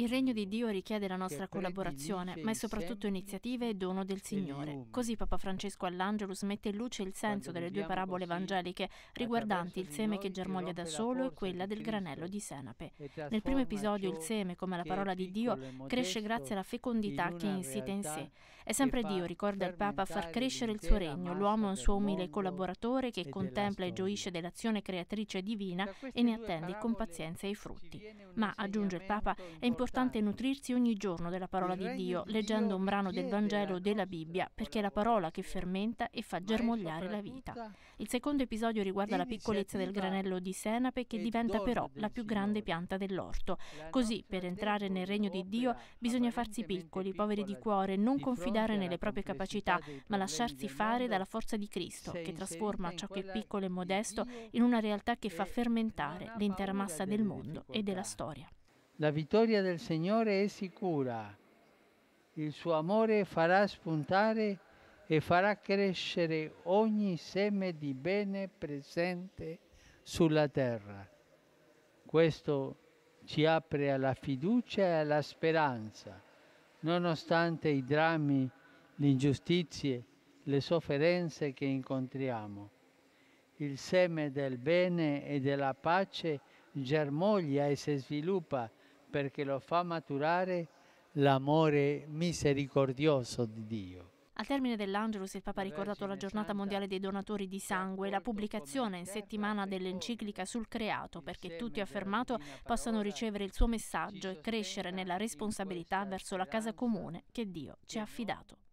Il regno di Dio richiede la nostra collaborazione, ma è soprattutto iniziative e dono del Signore. Così Papa Francesco all'Angelus mette in luce il senso delle due parabole evangeliche riguardanti il seme che germoglia da solo e quella del granello di senape. Nel primo episodio il seme, come la parola di Dio, cresce grazie alla fecondità che insita in sé. È sempre Dio, ricorda il Papa, a far crescere il suo regno. L'uomo è un suo umile collaboratore che contempla e gioisce dell'azione creatrice divina e ne attende con pazienza i frutti. Ma, aggiunge il Papa, è importante importante nutrirsi ogni giorno della parola di Dio, leggendo un brano del Vangelo o della Bibbia, perché è la parola che fermenta e fa germogliare la vita. Il secondo episodio riguarda la piccolezza del granello di senape che diventa però la più grande pianta dell'orto. Così, per entrare nel regno di Dio, bisogna farsi piccoli, poveri di cuore, non confidare nelle proprie capacità, ma lasciarsi fare dalla forza di Cristo, che trasforma ciò che è piccolo e modesto in una realtà che fa fermentare l'intera massa del mondo e della storia. La vittoria del Signore è sicura. Il suo amore farà spuntare e farà crescere ogni seme di bene presente sulla terra. Questo ci apre alla fiducia e alla speranza, nonostante i drammi, le ingiustizie, le sofferenze che incontriamo. Il seme del bene e della pace germoglia e si sviluppa perché lo fa maturare l'amore misericordioso di Dio. Al termine dell'Angelus il Papa ha ricordato la giornata mondiale dei donatori di sangue e la pubblicazione in settimana dell'enciclica sul creato perché tutti, ha affermato, possano ricevere il suo messaggio e crescere nella responsabilità verso la casa comune che Dio ci ha affidato.